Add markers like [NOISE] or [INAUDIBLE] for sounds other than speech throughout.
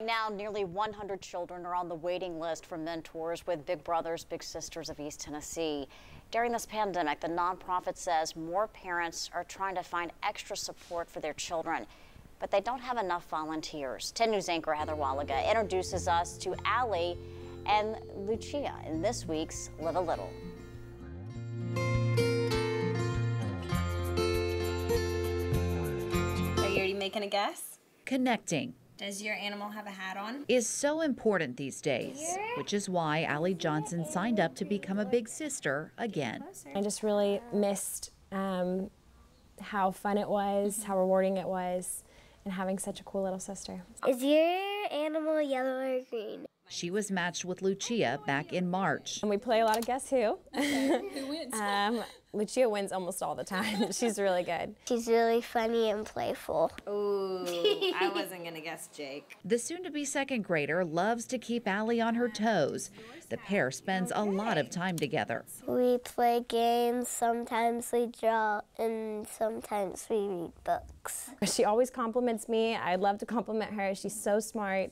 Now, nearly 100 children are on the waiting list for mentors with Big Brothers Big Sisters of East Tennessee. During this pandemic, the nonprofit says more parents are trying to find extra support for their children, but they don't have enough volunteers. 10 News anchor Heather Waliga introduces us to Ally and Lucia in this week's Live a Little. Are you already making a guess? Connecting Does your animal have a hat on? is so important these days, which is why Ally Johnson signed up to become a big sister again. I just really missed um, how fun it was, how rewarding it was, and having such a cool little sister. Is your animal yellow or green? She was matched with Lucia back in March. And we play a lot of Guess Who. [LAUGHS] Who wins? um, Lucia wins almost all the time. [LAUGHS] She's really good. She's really funny and playful. Ooh, I [LAUGHS] wasn't gonna guess Jake. The soon to be second grader loves to keep Ally on her toes. The pair spends a lot of time together. We play games, sometimes we draw, and sometimes we read books. She always compliments me. I love to compliment her. She's so smart.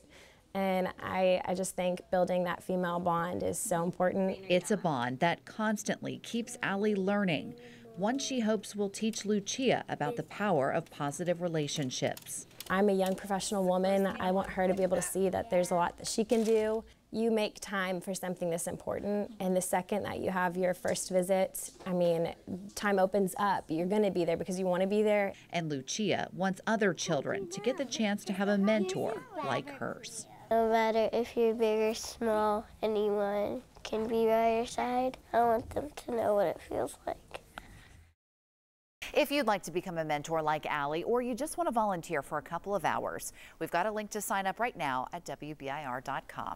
And I, I just think building that female bond is so important. It's a bond that constantly keeps Ally learning, one she hopes will teach Lucia about the power of positive relationships. I'm a young professional woman. I want her to be able to see that there's a lot that she can do. You make time for something this important, and the second that you have your first visit, I mean, time opens up. You're going to be there because you want to be there. And Lucia wants other children to get the chance to have a mentor like hers. No matter if you're big or small, anyone can be by your side. I want them to know what it feels like. If you'd like to become a mentor like Ally or you just want to volunteer for a couple of hours, we've got a link to sign up right now at WBIR.com.